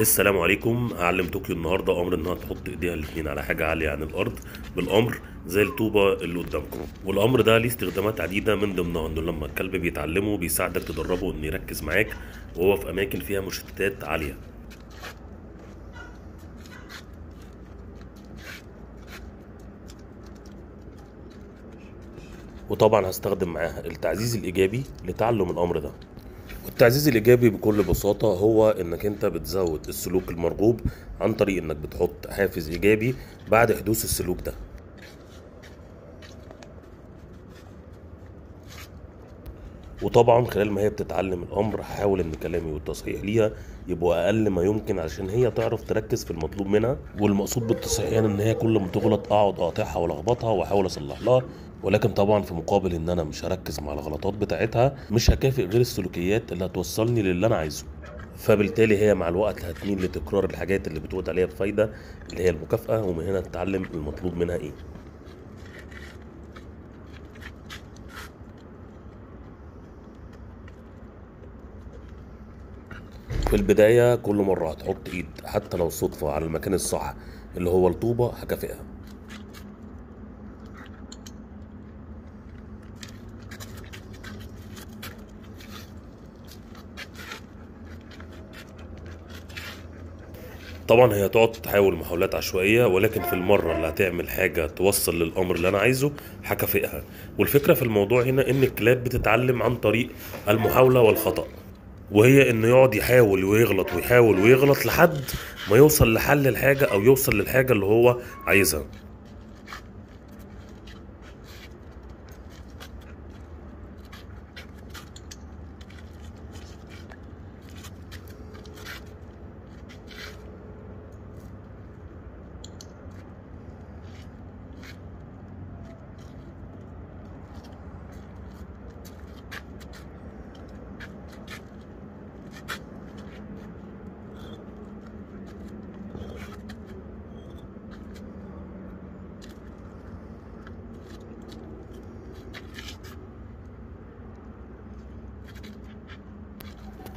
السلام عليكم. هعلم طوكيو النهارده أمر إنها تحط إيديها الاتنين على حاجة عالية عن الأرض. بالأمر زي الطوبة اللي قدامكم. والأمر ده ليه استخدامات عديدة من ضمنها إنه لما الكلب بيتعلمه بيساعدك تدربه إنه يركز معاك وهو في أماكن فيها مشتتات عالية. وطبعا هستخدم معاها التعزيز الإيجابي لتعلم الأمر ده. والتعزيز الإيجابي بكل بساطة هو إنك أنت بتزود السلوك المرغوب عن طريق إنك بتحط حافز إيجابي بعد حدوث السلوك ده. وطبعا خلال ما هي بتتعلم الأمر هحاول إن كلامي والتصحيح ليها يبقوا أقل ما يمكن عشان هي تعرف تركز في المطلوب منها والمقصود بالتصحيح يعني إن هي كل ما تغلط أقعد أقاطعها وألخبطها وأحاول اصلح لها ولكن طبعا في مقابل إن أنا مش هركز مع الغلطات بتاعتها مش هكافئ غير السلوكيات اللي هتوصلني للي أنا عايزه. فبالتالي هي مع الوقت هتميل لتكرار الحاجات اللي بتعود عليها بفايدة اللي هي المكافأة ومن هنا تتعلم المطلوب منها إيه. في البداية كل مرة هتحط إيد حتى لو صدفة على المكان الصح اللي هو الطوبة هكافئها. طبعا هي هتقعد تحاول محاولات عشوائية ولكن في المرة اللي هتعمل حاجة توصل للأمر اللي أنا عايزه هكافئها. والفكرة في الموضوع هنا إن الكلاب بتتعلم عن طريق المحاولة والخطأ. وهي انه يقعد يحاول ويغلط ويحاول ويغلط لحد ما يوصل لحل الحاجة أو يوصل للحاجة اللي هو عايزها.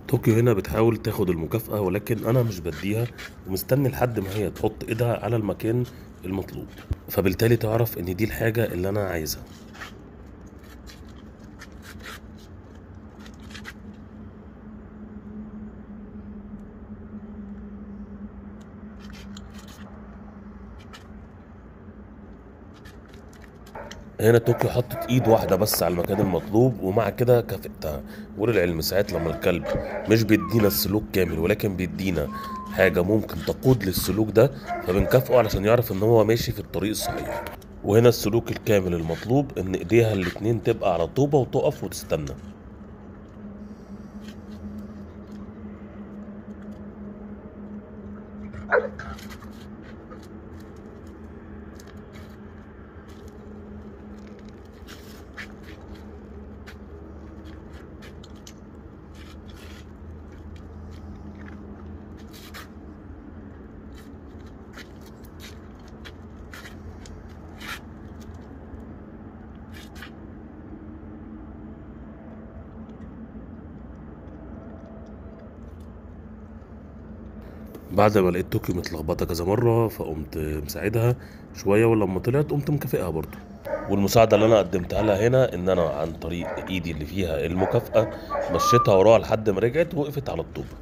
طوكيو هنا بتحاول تاخد المكافأة ولكن أنا مش بديها ومستني لحد ما هي تحط إيدها على المكان المطلوب. فبالتالي تعرف إن دي الحاجة اللي أنا عايزها. هنا طوكيو حطت ايد واحدة بس على المكان المطلوب ومع كده كافئتها. وللعلم ساعات لما الكلب. مش بيدينا السلوك كامل ولكن بيدينا حاجة ممكن تقود للسلوك ده فبنكافئه علشان يعرف إن هو ماشي في الطريق الصحيح. وهنا السلوك الكامل المطلوب إن إيديها الاتنين تبقى على الطوبة وتقف وتستنى. بعد ما لقيت طوكيو متلخبطة كذا مرة فقمت مساعدها شوية ولما طلعت قمت مكافئها برضه. والمساعدة اللي أنا قدمتها لها هنا إن أنا عن طريق إيدي اللي فيها المكافأة مشيتها وراها لحد ما رجعت ووقفت على الطوبه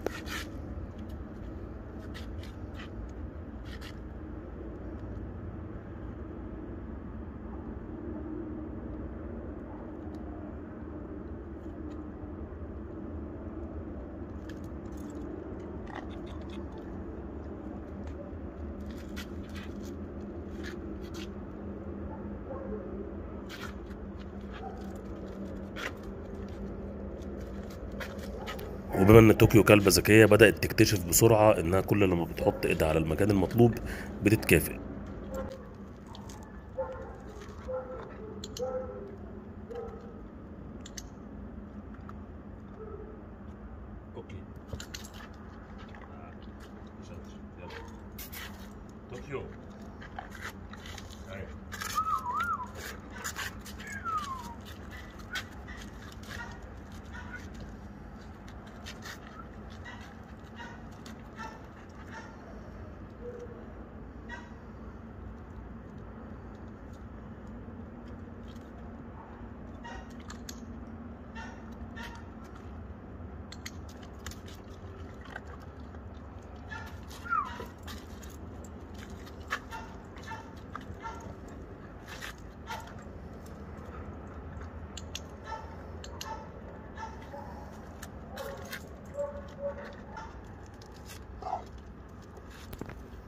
وبما ان طوكيو كلبة ذكية بدأت تكتشف بسرعة انها كل لما بتحط ايدها على المكان المطلوب بتتكافئ. okay. طوكيو.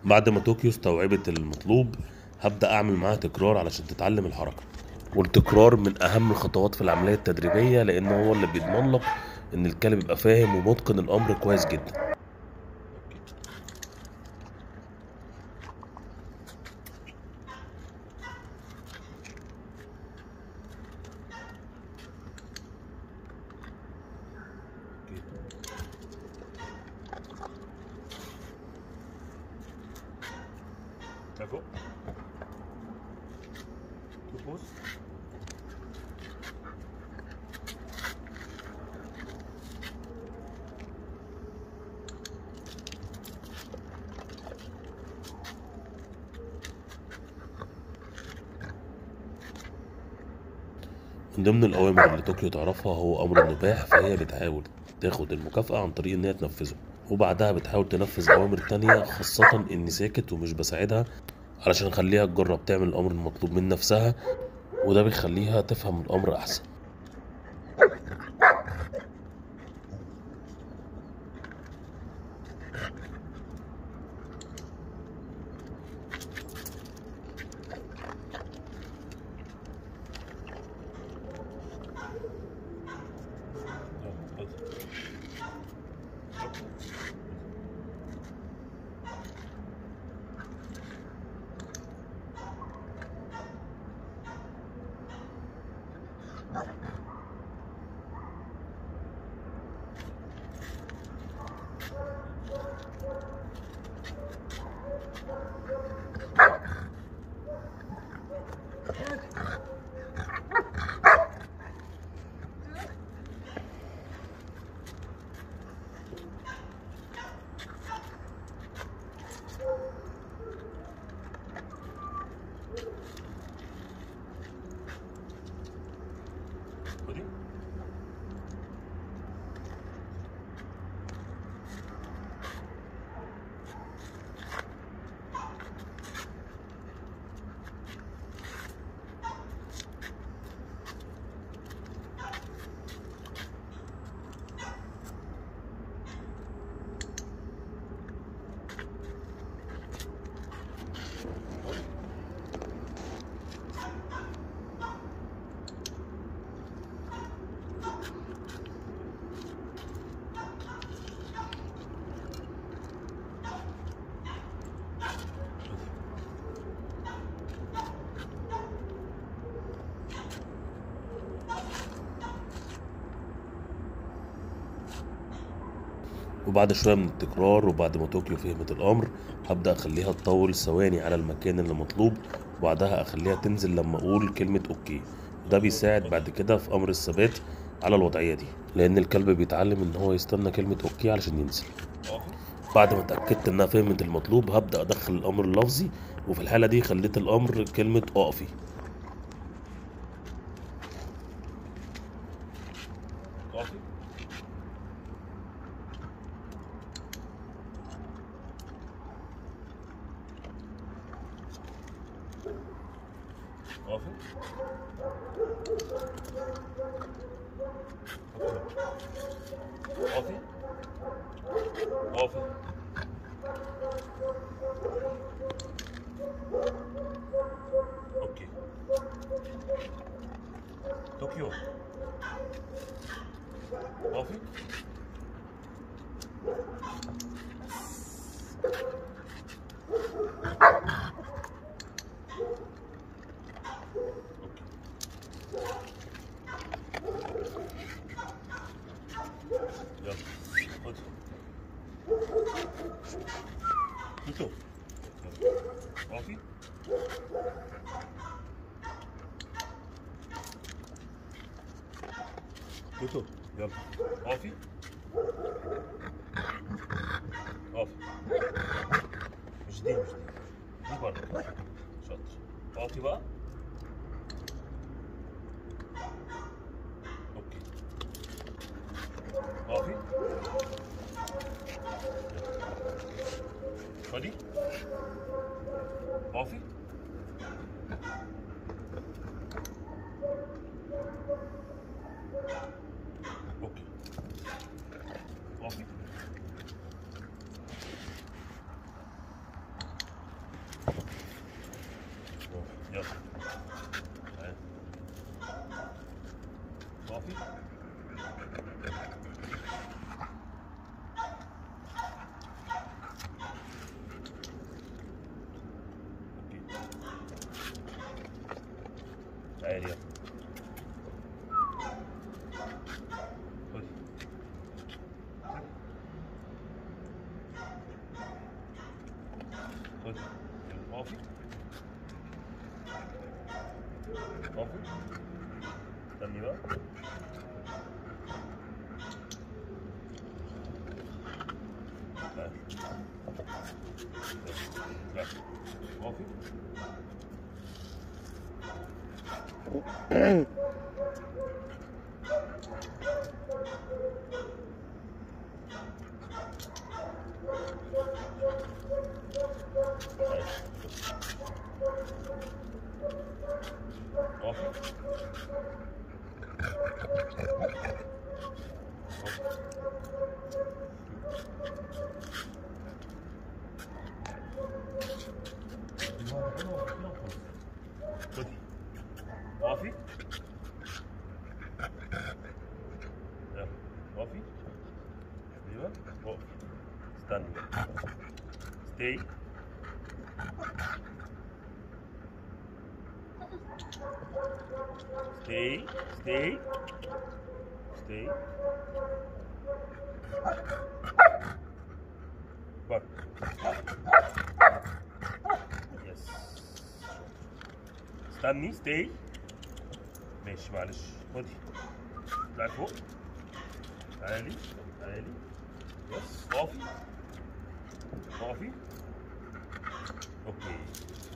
بعد ما طوكيو استوعبت المطلوب هبدأ أعمل معاها تكرار علشان تتعلم الحركة. والتكرار من أهم الخطوات في العملية التدريبية لأنه هو اللي بيضمن لك إن الكلب يبقى فاهم ومتقن الأمر كويس جدا. Poses من ضمن الأوامر اللي طوكيو تعرفها هو أمر النباح فهي بتحاول تاخد المكافأة عن طريق إن هي تنفذه وبعدها بتحاول تنفذ أوامر تانية خاصة إني ساكت ومش بساعدها علشان أخليها تجرب تعمل الأمر المطلوب من نفسها وده بيخليها تفهم الأمر أحسن. وبعد شوية من التكرار وبعد ما طوكيو فهمت الأمر هبدأ أخليها تطول ثواني على المكان اللي مطلوب وبعدها أخليها تنزل لما أقول كلمة okay. وده بيساعد بعد كده في أمر الثبات على الوضعية دي لأن الكلب بيتعلم إن هو يستنى كلمة okay علشان ينزل. بعد ما اتأكدت إنها فهمت المطلوب هبدأ أدخل الأمر اللفظي وفي الحالة دي خليت الأمر كلمة أقفي. 어흥? 어흥? 어흥? 오케이 도쿄 어흥? Tutu, yalla. Afi. Afi. Ciddiyim ciddiyim. Bir bardak. Şattır. Afi var. Afi. Hadi. Afi. 来了。Okay. 됩니다. 네. 네. 오케이. Offen. Coffee? Yeah. Off. Stand. Stay. stay stay stay بك يس استني stay ماشي معلش خدي اطلعي فوق تعالي تعالي يس اقفي اقفي اوكي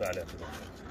تعالي يا فندم